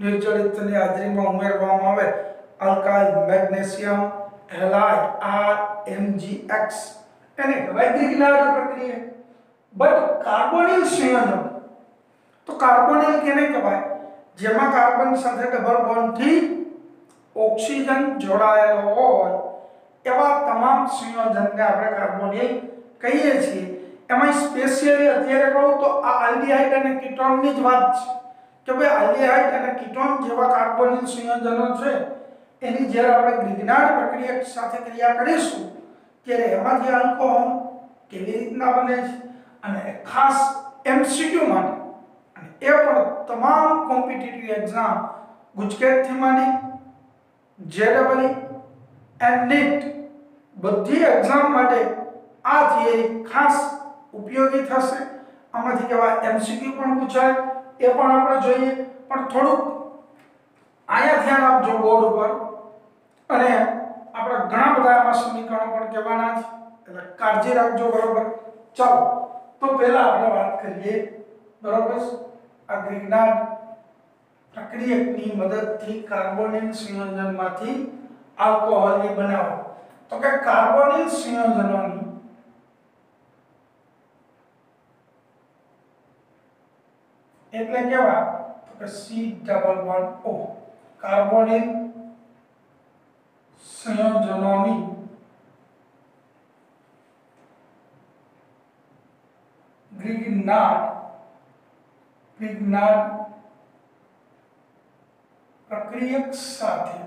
નિર્જલિતની હાજરીમાં ઉમેરવામાં આવે. Alkyl magnesium halide R MgX એને કહેવાય ગ્રિગ્નાર્ડ પ્રક્રિયા. બટ કાર્બોનિલ સંયોજન. તો કાર્બોનિલ કેને કહેવાય? જેમાં કાર્બન સાથે ડબલ બોન્ડથી ઓક્સિજન જોડાયેલો હોય, એવા તમામ સંયોજનને આપણે કાર્બોનિલ કહીએ છીએ. એમાં સ્પેશિયલી અત્યારે કહું તો આ આલ્ડિહાઇડ અને કીટોનની જ વાત છે. કે ભાઈ આલ્ડીહાઇડ અને કીટોન જેવા કાર્બોનિલ સંયોજનો છે, એની જ્યારે આપણે ગ્રિગ્નાર્ડ પ્રક્રિયા સાથે ક્રિયા કરીશું, ત્યારે એમાંથી આલ્કોહોલ કેવી રીતના બને છે અને ખાસ એમસીક્યુ માટે, અને એ પણ તમામ કોમ્પિટિટિવ એક્ઝામ ગુજકેટથી માંડી જેડબલી એન્ડ નીટ બધી એક્ઝામ માટે આ થિયરી ખાસ ઉપયોગી થશે. આમાંથી કેવા એમસીક્યુ પણ પૂછાય એ પણ આપણે જોઈએ. પણ થોડુંક આયા ધ્યાન આપજો બોર્ડ ઉપર. અને આપણે ઘણા બધા આ સમીકરણો પણ કહેવાના છે. એટલે કાળજી રાખજો બરોબર. ચાલો, તો પહેલા આપણે વાત કરીએ. બરોબર? આ ગ્રિગ્નાર્ડ પ્રક્રિયકની મદદથી કાર્બોનિલ સંયોજનમાંથી આલ્કોહોલની બનાવો. તો કે કાર્બોનિલ સંયોજનોની એટલે કેવા તો કે C double bond O carbonyl સંયોજનોની ગ્રિગ્નાર્ડ ગ્રિગ્નાર્ડ પ્રક્રિયક સાથે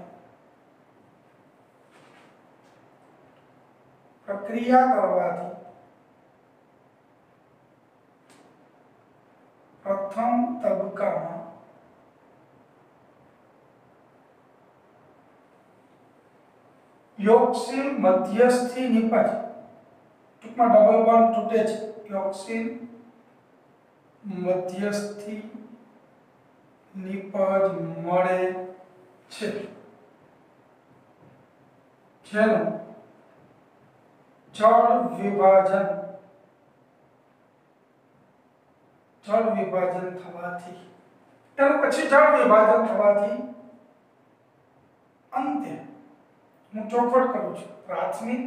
પ્રક્રિયા કરવાથી પ્રથમ તબક્કામાં યોગશીલ મધ્યસ્થી નિપજ ટૂંકમાં ડબલ બોન્ડ તૂટે છે યોગશીલ મધ્યસ્થી નિપજ મળે છે જેનું જળ વિભાજન જળ વિભાજન થવાથી ત્યાર પછી જળ વિભાજન થવાથી અંતે હું ચોખવટ કરું છું પ્રાથમિક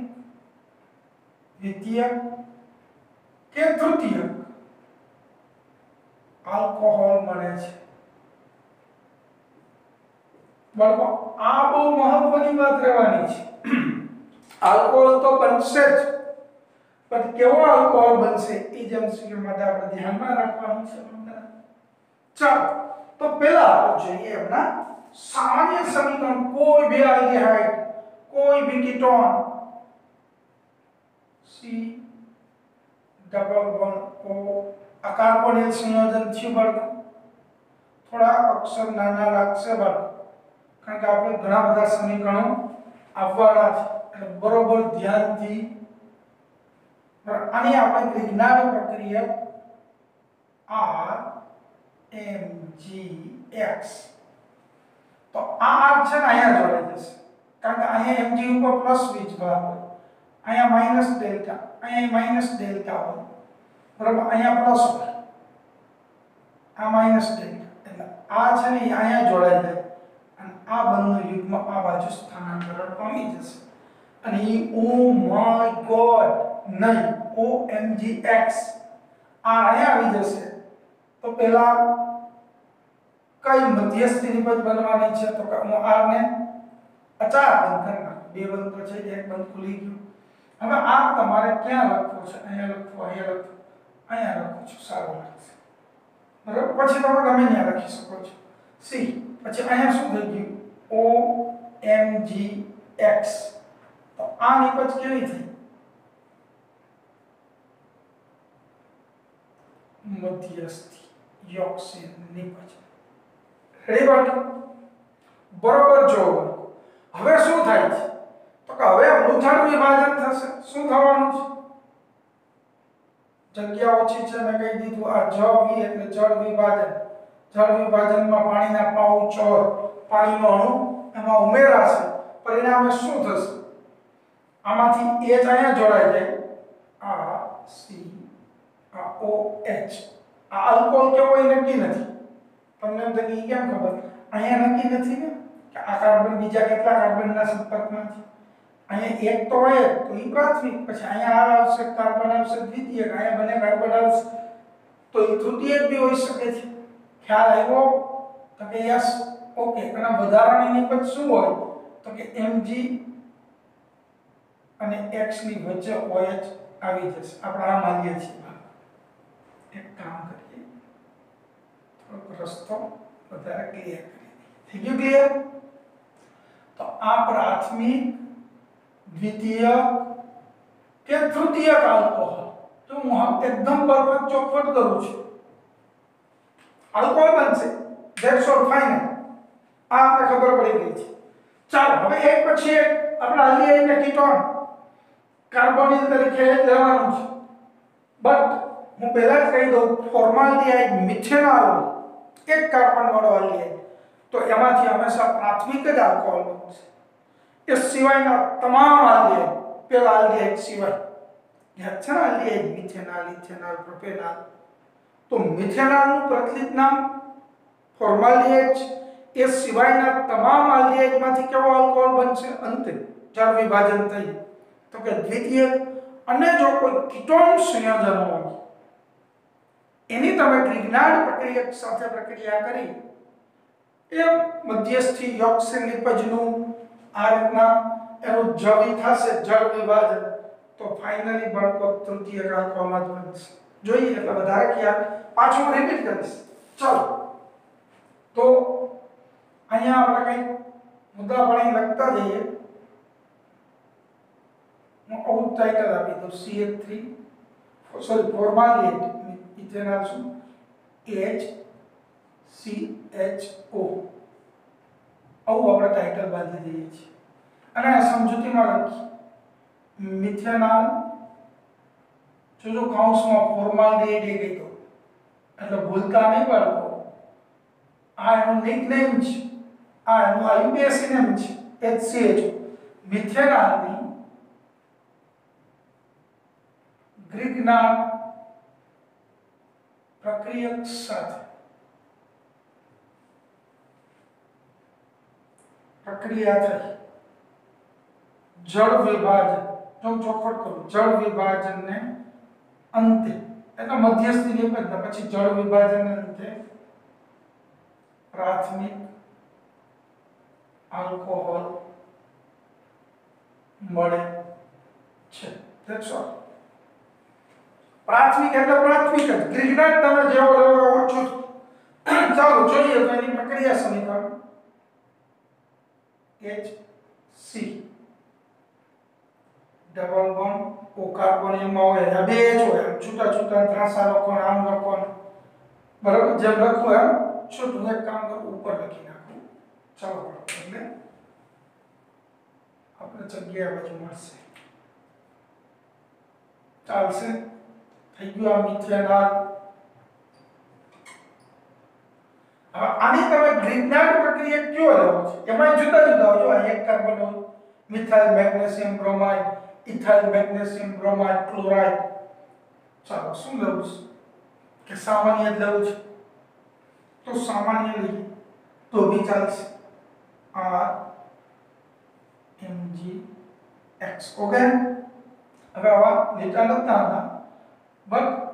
દ્વિતીય કે તૃતીય આલ્કોહોલ મળે છે બરાબર આ બહુ મહત્વની વાત રહેવાની છે આલ્કોહોલ તો બનશે જ પણ કેવો આલ્કોહોલ બનશે એ જ એમસીક્યુ માટે આપણે ધ્યાનમાં રાખવાનું છે ચાલો તો પહેલા આપણે જોઈએ એમના સામાન્ય સમીકરણ કોઈ બે આલ્ડીહાઇડ કોઈ भी ketone C double bond O આ કાર્બોનિલ સંયોજન થયું બાળકો થોડા અક્ષર નાના લાગશે બાળકો કારણ કે આપણે ઘણા બધા સમીકરણો આવવાના છે એટલે બરોબર ધ્યાનથી આની આપણે ગ્રિગ્નાર્ડ પ્રક્રિયા R M G X તો આ R છે ને અહીંયા જોડાઈ જશે કારણ કે અહીંયા mg ઉપર પ્લસ વીજ ભાર હોય અહીંયા માઈનસ ડેલ્ટા અહીંયા માઈનસ ડેલ્ટા હોય બરાબર અહીંયા પ્લસ હોય આ માઈનસ ડેલ્ટા એટલે આ છે ને એ અહીંયા જોડાઈ જાય અને આ બંને યુગ્મ આ બાજુ સ્થાનાંતરણ પામી જશે અને એ ઓ માય ગોડ નહીં એક્સ આ અહીંયા આવી જશે. તો પહેલા કઈ મધ્યસ્થી નિપજ બનવાની છે? તો હું આર ને અચાર બંધ કરી નાખો બે બંધ છે, એક બંધ ખુલી ગયું. હવે આ તમારે ક્યાં લખવું છે? અહીંયા લખવું અહીંયા લખવું, અહીંયા લખું છું, સારું લાગશે. બરાબર? પછી તમે ગમે ત્યાં લખી શકો છો. સી પછી અહીંયા શું થઈ ગયું? ઓ એમ જી એક્સ તો આ નિપજ કેવી થઈ? મધ્યસ્થી યોક્સિન નિપજ રેડી બાળકો બરોબર જો હવે શું થાય છે તો કે હવે મૂંઝાણ વિભાજન થશે શું થવાનું છે જગ્યા ઓછી છે મેં કહી દીધું આ જ વી એટલે જળ વિભાજન જળ વિભાજનમાં પાણીના પાઉચ પાણીનો અણુ એમાં ઉમેરાશે પરિણામે શું થશે આમાંથી H અહીંયા જોડાઈ જાય આ સી આ ઓ એચ આ આલ્કોહોલ કેવો એ નક્કી નથી તમને એમ થાય કે કેમ ખબર અહીંયા નક્કી નથી ને કે આ કાર્બન બીજા કેટલા કાર્બનના સંપર્કમાં છે અહીંયા એક તો હોય તો એ પ્રાથમિક પછી અહીંયા આ આવશે કાર્બન આવશે દ્વિતીયક અહીંયા બંને કાર્બન આવશે તો એ તૃતીયક બી હોઈ શકે છે ખ્યાલ આવ્યો તો કે યસ ઓકે અને વધારાની નિપજ શું હોય તો કે mg અને x ની વચ્ચે OH આવી જશે આપણે આ માનીએ છીએ એક કામ કરીએ થોડોક રસ્તો વધારે ક્લિયર કરીએ થઈ ગયું ક્લિયર તો આ પ્રાથમિક દ્વિતીય કે તૃતીય આલ્કોહોલ તો હું એકદમ પરફેક્ટ ચોખવટ કરું છું આલ્કોહોલ બનશે ધેટ્સ ઓલ ફાઇનલ આ આપણે ખબર પડી ગઈ છે ચાલો હવે એક પછી એક આપણે આલ્ડિહાઇડ ને કીટોન કાર્બોનિલ તરીકે લેવાનું છે બટ હું પહેલા જ કહી દઉં ફોર્માલ્ડિહાઇડ મિથેનોલ એક કાર્બન વાળો આલ્ડિહાઇડ તો એમાંથી હંમેશા પ્રાથમિક જ આલ્કોહોલ બનશે એ સિવાયના તમામ આલ્ડિહાઇડ પેલા આલ્ડિહાઇડ સિવાય યાદ છે ને આલ્ડિહાઇડ મિથેનોલ ઇથેનોલ પ્રોપેનોલ તો મિથેનોલનું પ્રચલિત નામ ફોર્માલ્ડિહાઇડ એ સિવાયના તમામ આલ્ડિહાઇડમાંથી કેવો આલ્કોહોલ બનશે અંતે જળ વિભાજન થઈ તો કે દ્વિતીય અને જો કોઈ કીટોન સંયોજનો હોય એની તમે ગ્રિગ્નાર્ડ પ્રક્રિયા સાથે પ્રક્રિયા કરી એ મધ્યસ્થી યોક્સિન લિપજનું આ રીતના એનું જવી થશે જળ વિભાજન તો ફાઇનલી બાળકો તૃતીય કાળકોમાં જ બનશે જોઈએ એટલે વધારે ખ્યાલ પાછું રિપીટ કરીશ ચલો તો અહીંયા આપણે કંઈક મુદ્દા પાણી લખતા જઈએ હું આવું ટાઇટલ આપી દઉં CH3 સોરી ફોર્માલિએટ ઇથેનોલ શું H CHO આવું આપણે ટાઇટલ બાંધી દઈએ છીએ અને આ સમજૂતીમાં લખી મિથેનોલ જો જો કૌંસમાં ફોર્માલિએટ એ કહી દો એટલે ભૂલતા નહીં બાળકો આ એનું નિકનેમ છે આ એનું આઈયુપીએસી નેમ છે HCHO મિથેનોલની ગ્રીક નામ પ્રક્રિયક સાથે પ્રક્રિયા થઈ જળ વિભાજન જો ચોખવટ કરું જળ વિભાજનને અંતે એટલે મધ્યસ્થી નિપજતા પછી જળ વિભાજન અંતે પ્રાથમિક આલ્કોહોલ મળે છે ધેટ્સ ઓલ પ્રાથમિક એટલે પ્રાથમિક જ ગ્રીગનાટ તમે જેવો લેવો એવો ઓછો ચાલો જોઈએ તો એની પ્રક્રિયા સમીકરણ H C double bond O carbon એમાં હોય આ બે જ હોય છૂટા છૂટા ત્રાસા લખો ને આમ લખો ને બરાબર જેમ લખવું એમ છૂટું એક કામ કરું ઉપર લખી નાખું ચાલો એટલે આપણે જગ્યા બાજુ મળશે ચાલશે થઈ ગયું આ મિથેનોલ હવે આની તમે ગ્રીગનાર્ડ પ્રક્રિયા કયો લેવો છે એમાં જુદા જુદા હોય જો આ એક કાર્બન હોય methyl magnesium bromide ethyl magnesium bromide chloride ચાલો શું લેવું છે કે સામાન્ય જ લેવું છે તો સામાન્ય લઈએ તો બી ચાલશે આર mg x ઓકે હવે આવા લીટા લખતા હતા બટ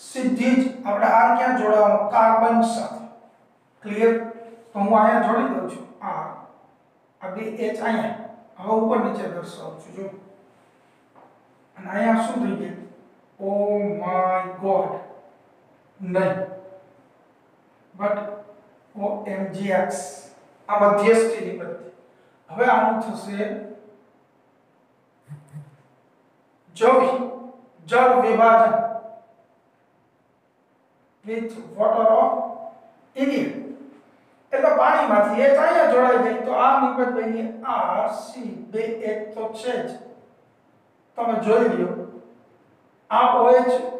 સીધી જ આપણે આર ક્યાં જોડાવાનું કાર્બન સાથે ક્લિયર તો હું અહીંયા જોડી દઉં છું આર આ બે એચ અહીંયા હવે ઉપર નીચે દર્શાવું છું જો અને અહીંયા શું થઈ ગયું ઓ માય ગોડ નહીં બટ ઓ એમજીએક્સ આ મધ્યસ્થીની બધી હવે આનું થશે જવી જળ વિભાજન with water of India એટલે પાણીમાંથી H અહીંયા જોડાઈ જાય તો આ નિપજ બની સી બે એક તો છે જ. તમે જોઈ લ્યો. આ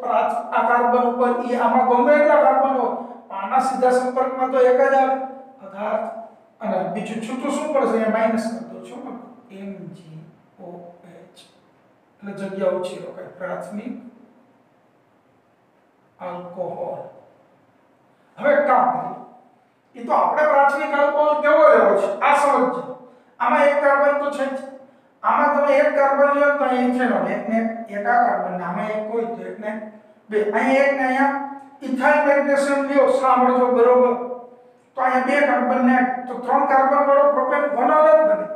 પ્રાથ આ કાર્બન ઉપર, ઈ આમાં ગમે એટલા કાર્બન હોય આના સીધા સંપર્કમાં તો એક જ આવે. પદાર્થ. અને બીજું છૂટું શું પડશે? એ માઇનસ કરી દો છો. MgOH એટલે જગ્યા ઓછી રોકાય પ્રાથમિક આલ્કોહોલ હવે કામ કરીએ એ તો આપણે પ્રાથમિક આલ્કોહોલ કેવો લેવો છે? આ સમજજો. આમાં એક કાર્બન તો છે જ. આમાં તમે એક કાર્બન લ્યો તો અહીં ઇથેનોલ, એક ને એક આ કાર્બન આમાં એક કોઈ તો એક ને બે. અહીં એક ને અહીંયા ઇથાઇલ મેગ્નેશિયમ લ્યો, સાંભળજો બરોબર. તો અહીંયા બે કાર્બન ને તો ત્રણ કાર્બન વાળો પ્રોપેન વનોલ જ બને?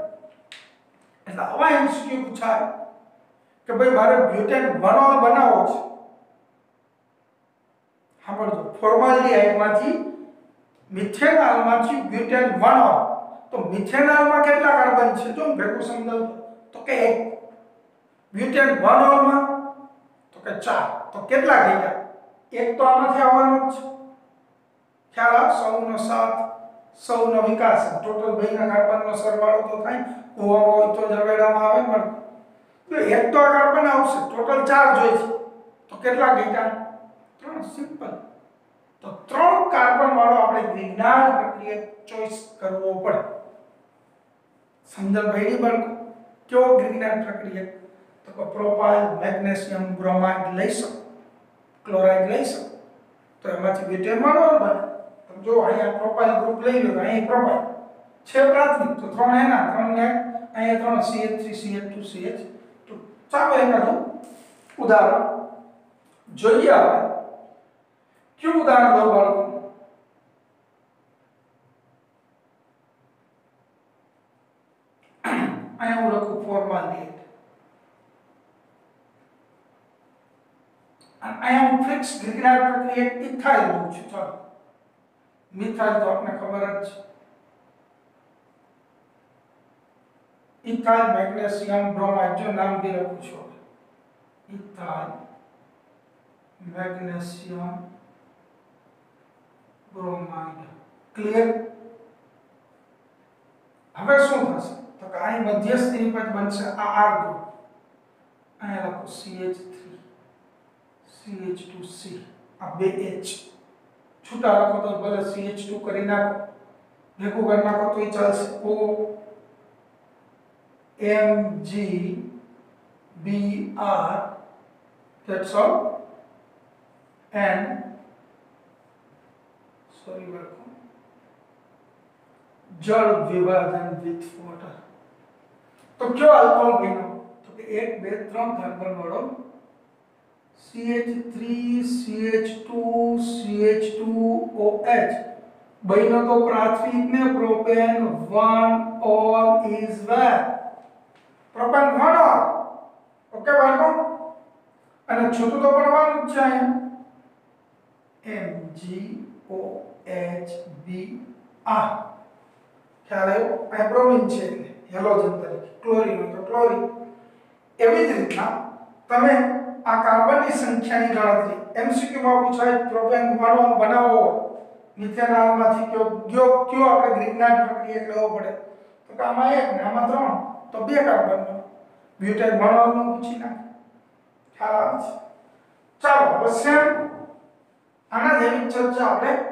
એટલે હવે એમસીક્યુ પૂછાય કે ભાઈ મારે બ્યુટેન વનોલ બનાવવો છે. સાંભળજો. ફોર્માલ્ડીહાઇડમાંથી મિથેનોલમાંથી બ્યુટેન વનોલ તો મિથેનોલમાં કેટલા કાર્બન છે? જો ભેગું સમજાવજો તો. કે એક. બ્યુટેન વનોલમાં તો કે ચાર. તો કેટલા ગયા એક તો આમાંથી આવવાનો જ છે. ખ્યાલ સૌનો સાથ સૌનો વિકાસ. ટોટલ ભાઈના કાર્બનનો સરવાળો તો થાય. કુવામાં હોય તો જવેડામાં આવે પણ એક તો આ કાર્બન આવશે. ટોટલ ચાર જોઈએ તો કેટલા ગયા ત્રણ સિમ્પલ તો ત્રણ કાર્બન વાળો આપણે વિજ્ઞાન પ્રક્રિયા ચોઈસ કરવો પડે સમજણ પડી બાળકો કેવો વિજ્ઞાન પ્રક્રિયા તો કે પ્રોપાઇલ મેગ્નેશિયમ બ્રોમાઇડ લઈ શકો ક્લોરાઇડ લઈ શકો તો એમાંથી બ્યુટેન મળવાનું બને તમે જો અહીંયા પ્રોપાઇલ ગ્રુપ લઈ લો અહીં પ્રોપાઇલ છે પ્રાથમિક તો ત્રણ એના ત્રણ ને અહીંયા ત્રણ CH3 CH2 CH2 ચાલો એકાદું ઉદાહરણ જોઈએ આપણે क्यों उदाहरण दो बालकों आया वो लोग फोर मान दिए and I am fixed regular to create ethyl group chuchol methyl to apne khabar ache ethyl magnesium bromide jo naam dile kuch hobe ethyl magnesium bromide clear હવે શું થશે તો કે અહીં મધ્યસ્થ નિપજ બનશે આ આર ગ્રુપ અહીંયા લખો CH3 CH2C આ બે H છૂટા લખો તો ભલે CH2 કરી નાખો ભેગું કરી નાખો તો ચાલશે O M G B R that's all and sorry welcome જળ વિભાજન વિથ વોટર તો કયો આલ્કોહોલ બન્યો તો કે એક બે ત્રણ કાર્બન વાળો CH3 CH2 CH2OH બન્યો તો પ્રાથમિક ને propane 1 ol is where propane 1 ol okay બાળકો અને છૂટું તો પડવાનું જ છે અહીંયા MgOHBr ખ્યાલ આવ્યો? આ બ્રોમિન છે હેલોજન તરીકે, ક્લોરિન તો ક્લોરિન. એવી જ રીતના તમે આ કાર્બનની સંખ્યાની ગણતરી એમસીક્યુમાં પૂછાય, પ્રોપેન બનાવો બનાવવો હોય મિથેનોલમાંથી કયો કયો કયો આપણે ગ્રીકનાટ પ્રક્રિયા લેવો પડે. તો કે આમાં એક ને આમાં ત્રણ, તો બે કાર્બનનો બ્યુટાઇલ બનાવવાનું પૂછી નાખે. ખ્યાલ આવે છે? ચાલો, હવે સેમ આના જેવી ચર્ચા આપણે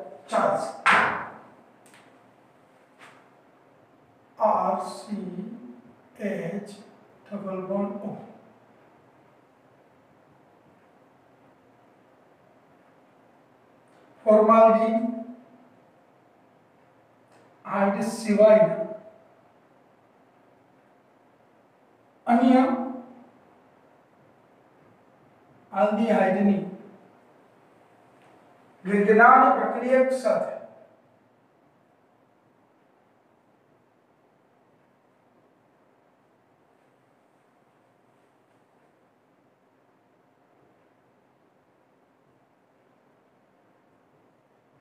charge R C H double one O. Formaldehyde and civine अन्य aldehyde नहीं વિજ્ઞાન પ્રક્રિયક સાથે.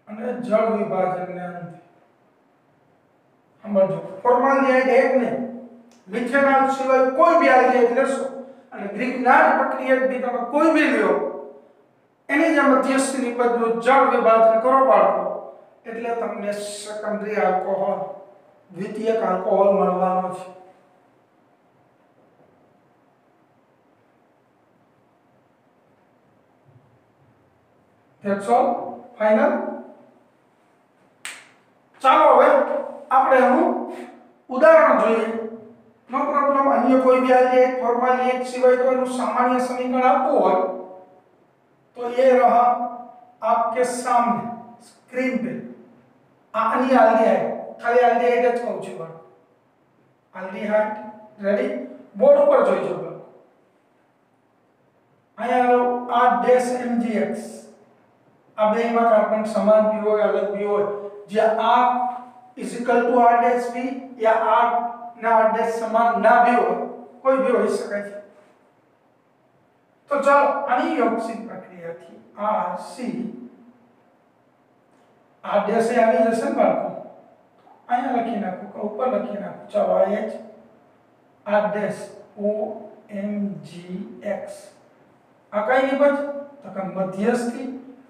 અને જળ વિભાજનને અંતે. સમજો ફોર્માલ્ડિહાઇડ એક ને મિથેનોલ સિવાય કોઈ બી આલ્ગેટ લેશો અને ગ્રીક નાર પ્રક્રિયા બી તમે કોઈ બી લ્યો એની જે મધ્યસ્થ નિપજનું જળ વિભાજન કરો બાળકો એટલે તમને સેકન્ડરી આલ્કોહોલ દ્વિતીયક આલ્કોહોલ મળવાનો છે ધેટ્સ ઓલ ફાઇનલ ચાલો હવે આપણે એનું ઉદાહરણ જોઈએ નો પ્રોબ્લેમ અન્ય કોઈ બી આજે એક ફોર્માલી એક સિવાય કોઈનું સામાન્ય સમીકરણ આપવું હોય तो ये रहा आपके सामने स्क्रीन पे। आनी आली है। खाली आली है এটা কৌছু বার আলি হাট রেডি বোর্ড উপর जो জব आया লো आठ डेस एमजीएक्स अब एक बार आपने समान भी हो या अलग भी हो। जब आप इसकल तो आठ डेस भी या आठ ना आठ डेस समान ना भी हो, कोई भी हो सकता है તો ચાલો આની યોગસિક પ્રક્રિયાથી આર સી આ ડેશ એ આવી જશે ને બાળકો અહીંયા લખી નાખું કે ઉપર લખી નાખું ચાલો આ H R dash O M G X આ કઈ નિપજ તો કે મધ્યસ્થી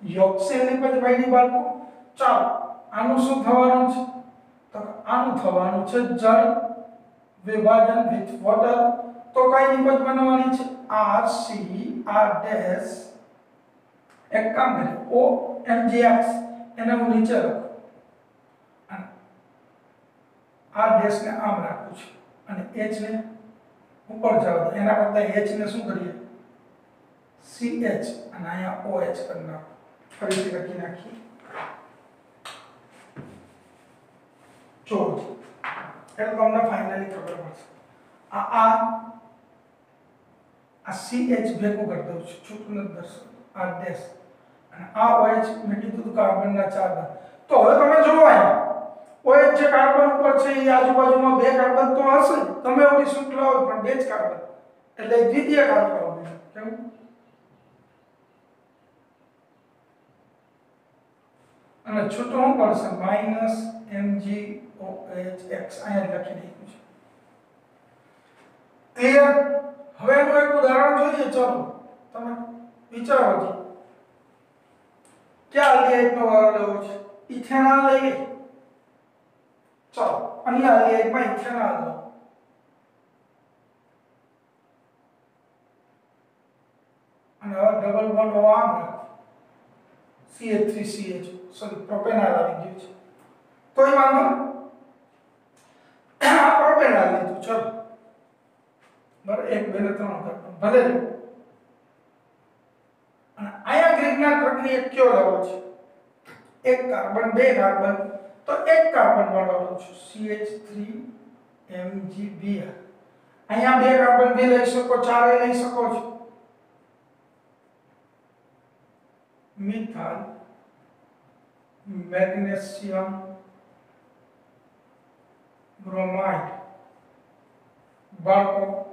યોગસેલ નિપજ ભાઈની બાળકો ચાલો આનું શું થવાનું છે તો કે આનું થવાનું છે જળ વિભાજન વિથ વોટર તો કઈ નિપજ બનવાની છે આર સી આર ડેશ એક કામ કરે ઓ એમ જી એક્સ એને હું નીચે રાખું. અને આ ડેશ ને આમ રાખું છું. અને એચ ને ઉપર જવા એના કરતા એચ ને શું કરીએ? સી એચ અને અહીંયા ઓ એચ કરી નાખો. ફરીથી લખી નાખીએ. જો એટલે તમને ફાઇનલી ખબર પડશે. આ આ આ સી એચ ભેગું કરી દઉં છું, છૂટું નથી આ ડેશ અને આ OH મેં કીધું કાર્બનના ચાર બંધ તો હવે તમે જોવો ઓએચ જે કાર્બન ઉપર છે, એ આજુબાજુમાં બે કાર્બન તો હશે. તમે ઓલી શૃંખલા હોય પણ બે જ કાર્બન. એટલે દ્વિતીય કાર્બન કેમ? અને છૂટું પડશે? Minus mgOH X. અહીંયા લખી દીધું છે ક્લિયર હવે એનું એક ઉદાહરણ જોઈએ ચલો તમે વિચારો છો क्या अल्डिहाइड में वाला लेवो છે ઇથેનોલ લઈએ ચલો અન્ય અલ્ડિહાઇડ માં ઇથેનોલ લો અને હવે ડબલ બોન્ડ આમ રાખો CH3CH સોરી પ્રોપેનોલ આવી ગયું છે કોઈ વાંધો નહીં આ પ્રોપેનોલ લીધું ચલો બરાબર એક બે ને ત્રણ કાર્બન ભલે લો અને આયા ગ્રીકના પ્રક્રિયા કયો લેવો છે એક કાર્બન બે કાર્બન તો એક કાર્બન વાળો લઉં છું CH3MgBr અહીંયા બે કાર્બન બે લઈ શકો ચારે લઈ શકો છો મિથાઇલ મેગ્નેશિયમ બ્રોમાઇડ બાળકો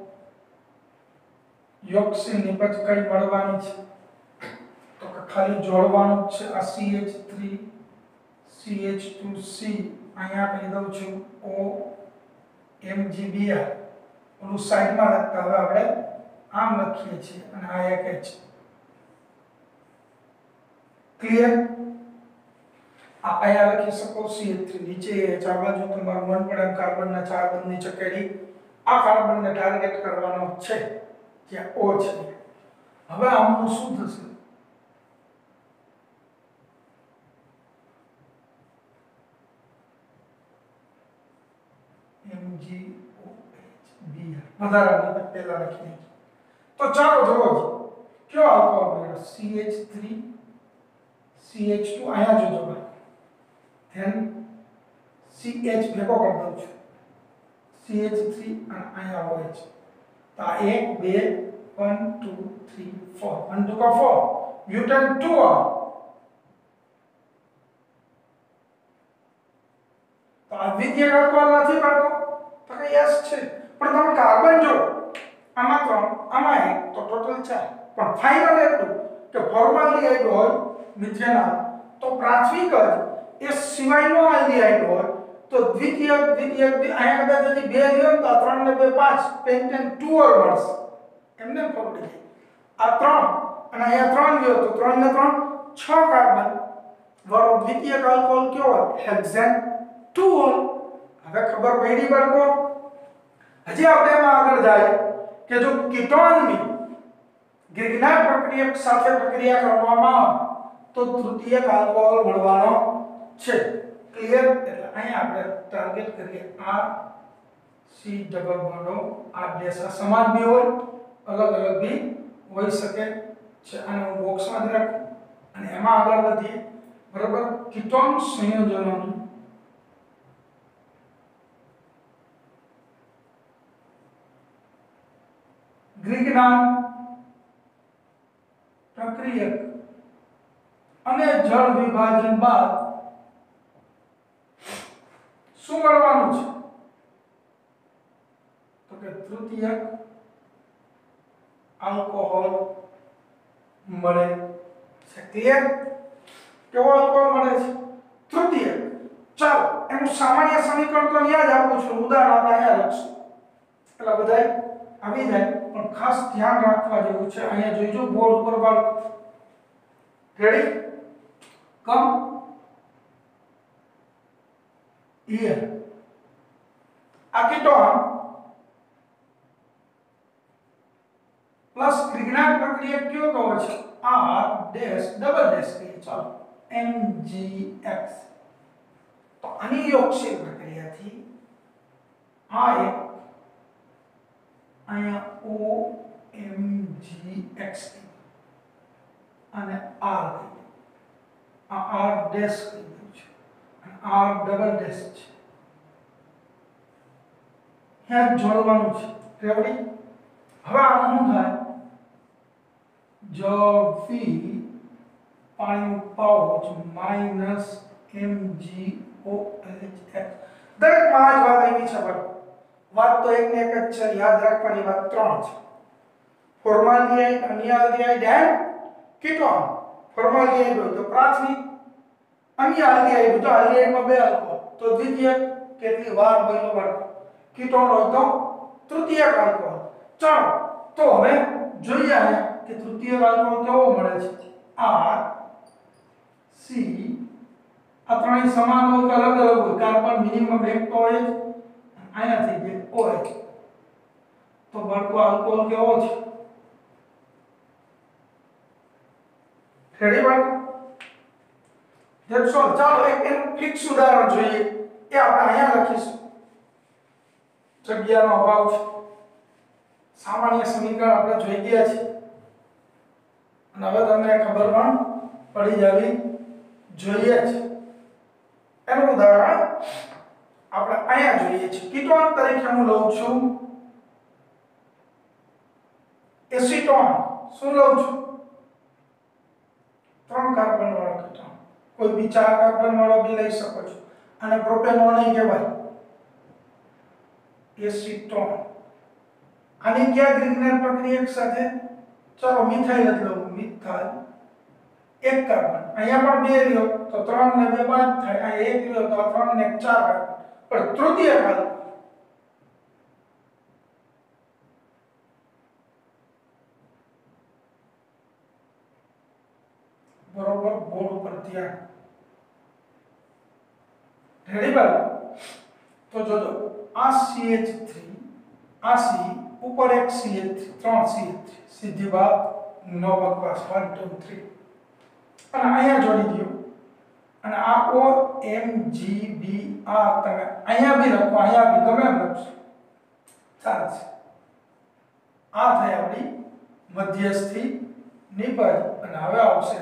યોક્સિન નિપજ કઈ મળવાની છે. તો કે ખાલી જોડવાનું છે આ CH3 CH2C અહીંયા કહી દઉં છું O MgBr ઓલું સાઈડમાં લખતા હવે આપણે, આમ લખીએ છીએ અને આ એક H ક્લિયર આ અહીંયા લખી શકો CH3 નીચે H આ બાજુ તમારું મન પડે કાર્બનના ચાર બંધની ચકેડી. આ કાર્બનને ટાર્ગેટ કરવાનો છે. જ્યાં ઓ છે. હવે આમનું શું થશે? MgOH વધારાની પહેલા લખી નાખી તો ચાલો જોવો કયો આલ્કોહોલ મળ્યો CH3 CH2 અહીંયા જોજો ભાઈ ધેન CH ભેગો કરી દઉં છું CH3 અને અહીંયા આ 1 2 1 2 3 4 1 2 का 4 you turn 2 on તો આ દ્વિતીય કાળકોલ નથી બાળકો તો કે યસ છે પણ તમે કાર્બન જો આમાં ત્રણ આમાં એક તો ટોટલ ચાર પણ ફાઇનલ એટલું કે ફોર્માલિહાઇડ હોય મિથેનોલ તો પ્રાથમિક જ એ સિવાયનો આલ્ડિહાઇડ હોય તો દ્વિતીય દ્વિતીય અહીંયા કદાચ હજી બે લ્યો તો આ ત્રણ ને બે પાંચ પેન્ટેન ટુઅર મળશે એમને પકડી આ ત્રણ અને અહીંયા ત્રણ લ્યો તો ત્રણ ને ત્રણ છ કાર્બન વાળો દ્વિતીય આલ્કોહોલ કયો હોય હેક્ઝેન ટુ હોય હવે ખબર પડી બાળકો હજી આપણે એમાં આગળ જાય કે જો કીટોનની ગ્રિગ્નાર પ્રક્રિયક સાથે પ્રક્રિયા કરવામાં આવે તો તૃતીય આલ્કોહોલ મળવાનો છે ક્લિયર એટલે અહીંયા આપણે ટાર્ગેટ કરીએ R સી ડબલ બોન્ડો R ડેશ સમાન બી હોય, અલગ અલગ બી હોઈ શકે છે. અને હું બોક્સમાં જ રાખું. અને એમાં આગળ વધીએ. બરાબર? કીટોન સંયોજનોનું. ગ્રીગનાન પ્રક્રિયક. અને જળ વિભાજન બાદ શું મળવાનું છે? તો કે તૃતીયક આલ્કોહોલ મળે છે. ક્લિયર કેવો આલ્કોહોલ મળે છે? તૃતીય, ચાલો, એનું સામાન્ય સમીકરણ તો અહીંયા જ આપું છું. ઉદાહરણ આપણે અહીંયા લખશું. એટલે બધાય આવી જાય. પણ ખાસ ધ્યાન રાખવા જેવું છે. અહીંયા જોઈજો, બોર્ડ ઉપર બાળકો. Ready come here ketone plus Grignard પ્રક્રિયા કયો કહો છે આર ડેશ ડબલ ડેશ કહીએ ચાલો MgX તો આની યોગશીલ પ્રક્રિયાથી આ એક અહીંયા O એમ જી એક્સ અને R. આ R dash દઉં છે R ડબલ ડેશ છે ત્યાં જોડવાનું છે રેવડી હવે આનું શું થાય જો V પાણીનું પાઉચ માઇનસ MgOH દરેક માં જ વાત આવી છે બરાબર વાત તો એક ને એક જ છે યાદ રાખવાની વાત ત્રણ છે formaldehyde any aldehyde and ketone formaldehyde હોય તો પ્રાથમિક અન્ય આલ્ડિહાઇડ તો આલ્ડિહાઇડમાં બે આલ્કોહોલ તો દ્વિતીય કેટલી? વાર બન્યો બાળકો. કીટોનો તો તૃતીય આલ્કોહોલ ચાલો, તો હવે જોઈએ અહીંયા કે તૃતીય આલ્કોહોલ કેવો મળે છે? આ, સી, આ ત્રણેય સમાન હોય કે અલગ અલગ હોય? કાર્બન મિનિમમ એક તો હોય જ. અહીંયાથી જે OH તો બાળકો આલ્કોહોલ કેવો છે? રેડી બાળકો? ઓલ ચાલો એક એનું ફિક્સ ઉદાહરણ જોઈએ એ આપણે અહીંયા લખીશું જગ્યાનો અભાવ છે સામાન્ય સમીકરણ આપણે જોઈ ગયા છે અને હવે તમને ખબર પણ પડી જવી જોઈએ છે એનું ઉદાહરણ આપણે અહીંયા જોઈએ છે કીટોન તરીકે હું લઉં છું એસિટોન શું લઉં છું ત્રણ કાર્બન વાળો કોઈ બી ચાર કાર્બન વાળો બી લઈ શકો છો. અને પ્રોપેન નહીં કહેવાય. એસિટોન આની ક્યાં ગ્રીગનેર પ્રક્રિયક સાથે? ચાલો મિથાઇલ જ લઉં. મિથાઇલ એક કાર્બન. અહીંયા પણ બે લ્યો. તો ત્રણ ને બે પાંચ થાય. આ એક લ્યો તો ત્રણ ને ચાર પણ તૃતીય કાર્બન. બોર્ડ ઉપર ધ્યાન રેડી બાળકો તો જોજો આ CH3 આ C ઉપર એક CH3 ત્રણ CH3 સીધી વાત નો બકવાસ 1 2 3 અને અહીંયા જોડી દો અને આ O M G B R તમે અહીંયા બી લખો અહીંયા બી ગમે એમ લખશો ચાલશે આ થઈ આપણી મધ્યસ્થી નિપજ અને હવે આવશે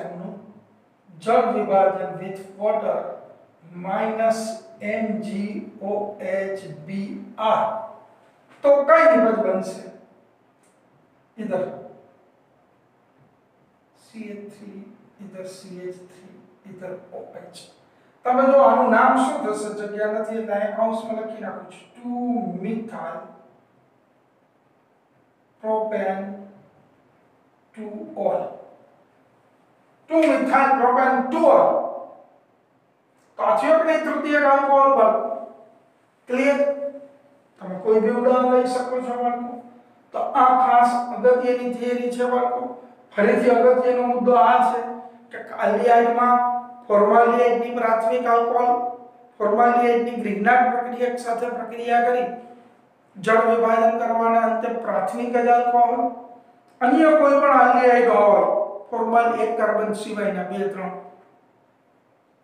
એમનું જળ વિભાજન વિથ વોટર માઇનસ MgOHBr તો કઈ નિપજ બનશે इधर CH3 इधर CH3 इधर OH તમે જો આનું નામ શું થશે જગ્યા નથી એટલે અહીં કૌંસમાં લખી નાખું છું 2 methyl propane 2 all 2 methyl propane 2 all તૃતીય આલ્કોહોલ બાળકો ક્લિયર તમે કોઈ બી ઉદાહરણ લઈ શકો છો બાળકો તો આ ખાસ અગત્યની થિયરી છે બાળકો ફરીથી અગત્યનો મુદ્દો આ છે કે આલ્ડિહાઇડમાં ફોર્માલ્ડિહાઇડની પ્રાથમિક આલ્કોહોલ ફોર્માલ્ડિહાઇડની ગ્રિગ્નાટ પ્રક્રિયા સાથે પ્રક્રિયા કરી જળ વિભાજન કરવાના અંતે પ્રાથમિક જ આલ્કોહોલ અન્ય કોઈ પણ આલ્ડિહાઇડ હોય ફોર્માલ એક કાર્બન સિવાયના બે, ત્રણ.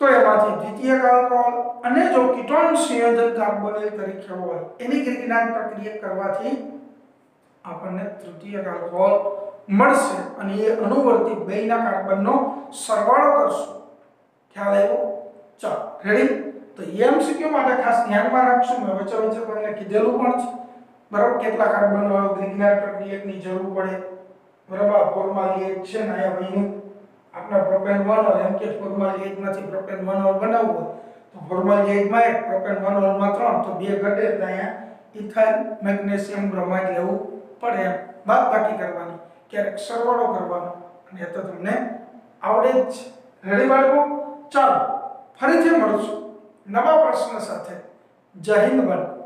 તો એમાંથી દ્વિતીયક આલ્કોહોલ અને જો કીટોન સંયોજન કાર્બોનિલ તરીકે હોય, એની ગ્રીગનાન પ્રક્રિયા કરવાથી આપણને તૃતીયક આલ્કોહોલ મળશે અને એ અનુવર્તી બેયના કાર્બનનો સરવાળો કરશું. ખ્યાલ આવ્યો? ચાલો રેડી તો એમસીક્યુ માટે ખાસ ધ્યાનમાં રાખશું. મેં વચ્ચે વચ્ચે તમને કીધેલું પણ છે. બરાબર? કેટલા કાર્બન વાળો ગ્રિગ્નાટ પ્રક્રિયકની જરૂર પડે? બરાબર ફોર્માલિએટ છે ને અહીંયા ભાઈનું આપણે પ્રોપેન વનોલ એમ કે ફોર્માલિએટમાંથી પ્રોપેન વનોલ બનાવવું હોય તો ફોર્માલિએટમાં એક પ્રોપેન વનોલમાં ત્રણ તો બે ઘટે એટલે અહીંયા ઇથાઇલ મેગ્નેશિયમ બ્રોમાઇડ લેવું પડે એમ બાદ બાકી કરવાની ક્યારેક સરવાળો કરવાનો અને એ તો તમને આવડે જ છે રેડી બાળકો ચાલો ફરીથી મળશું નવા પ્રશ્ન સાથે જય હિન્દ બાળકો